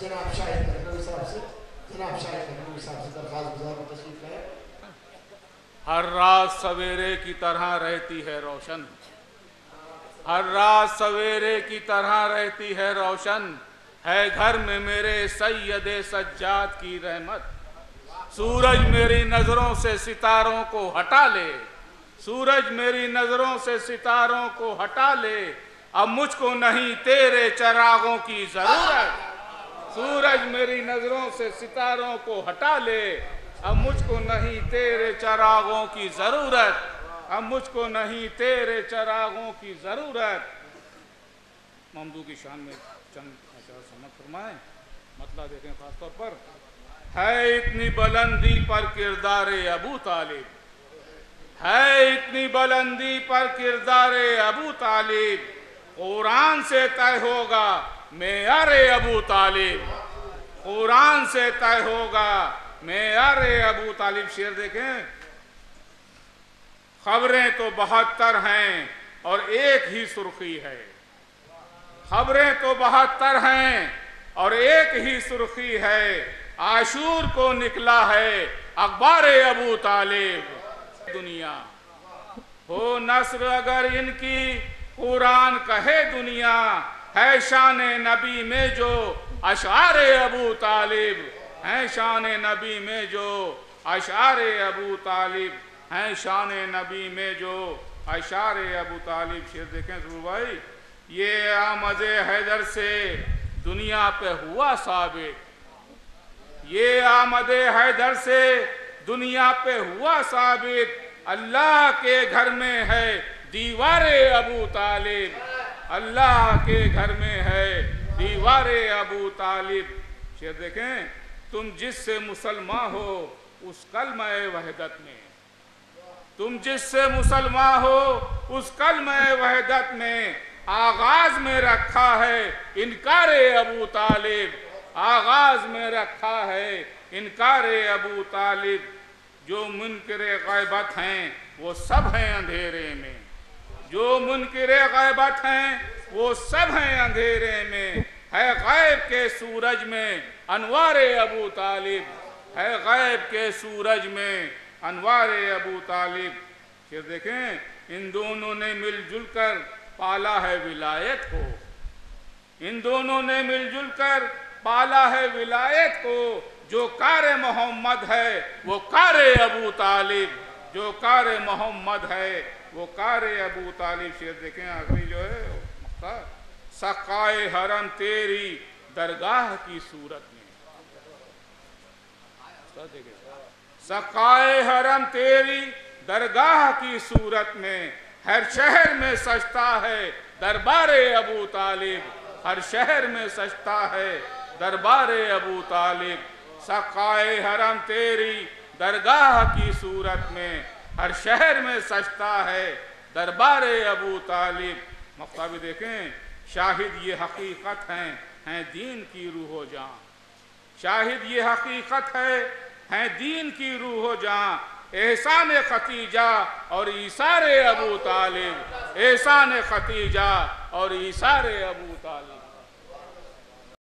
जनाब शाहिद लखनऊ साहब से जनाब शाहिद लखनऊ साहब से दरखास्त गुजार तशरीफ़ लाए हर रात सवेरे की तरह रहती है रोशन। हर रात सवेरे की तरह रहती है रोशन। है घर में मेरे सैयद सज्जाद की रहमत। सूरज मेरी नज़रों से सितारों को हटा ले। सूरज मेरी नज़रों से सितारों को हटा ले। अब मुझको नहीं तेरे चरागों की ज़रूरत। सूरज मेरी नज़रों से सितारों को हटा ले। अब मुझको नहीं तेरे चरागों की ज़रूरत। अब मुझको नहीं तेरे चरागों की ज़रूरत। ममदू की शान में चंद समझ फरमाए। मतलब देखें खास तौर पर। है इतनी बुलंदी पर किरदार अबू तालिब। है इतनी बुलंदी पर किरदार अबू तालिब। कुरान से तय होगा मेयार अबू तालिब। कुरान से तय होगा मेयार अबू तालिब शेर देखें। खबरें तो बहत्तर हैं और एक ही सुर्खी है। खबरें तो बहत्तर हैं और एक ही सुर्खी है। आशूर को निकला है अखबार अबू तालिब। दुनिया। हो नस्र अगर इनकी, कुरान कहे दुनिया। है शान नबी में जो अशार अबू तालिब, है शान नबी में जो अशार अबू तालिब, हैं शान नबी में जो अशार अबू तालिब। शेर देखें ज़रूर भाई, ये आमद हैदर से दुनिया पे हुआ साबित। ये आमद हैदर से दुनिया पे हुआ साबित। अल्लाह के घर में है दीवार अबू तालिब। अल्लाह के घर में है, दीवार अबू तालिब। शेर देखें, तुम जिससे मुसलमान हो, उस कलम वहदत में। तुम जिससे मुसलमान हो, उस कलम वहदत में। आगाज़ में रखा है, इनकार अबू तालिब। आगाज़ में रखा है, इनकार अबू तालिब। जो मुनकर गैबत हैं, वो सब हैं अंधेरे में। जो मुनकर गैबत हैं वो सब हैं अंधेरे में। है गैब के सूरज में, अनवार अबू तालिब। है गैब के सूरज में, अनवार अबू तालिब। फिर देखें, इन दोनों ने मिलजुल कर पाला है विलायत को। इन दोनों ने मिलजुल कर पाला है विलायत को। जो कार मोहम्मद है, वो कार अबू तालिब। जो कार मोहम्मद है, वो कार अबू तालिब। शेर देखें, आखिरी जो है सकाए हरम तेरी दरगाह की सूरत में। सकाए हरम तेरी दरगाह की सूरत में, हर शहर में सजता है दरबार अबू तालिब। हर शहर में सजता है दरबार अबू तालिब। सकाए हरम तेरी दरगाह की सूरत में, हर शहर में सजता है दरबार अबू तालिब। मक्ता भी देखें, शाहिद ये हकीकत हैं हैं दीन की रूह जहाँ शाहिद ये हकीकत है, हैं दीन की रूह जहाँ एहसान खतीजा और ईसार अबू तालिब। एहसान खतीजा और ईसार अबू तालिब।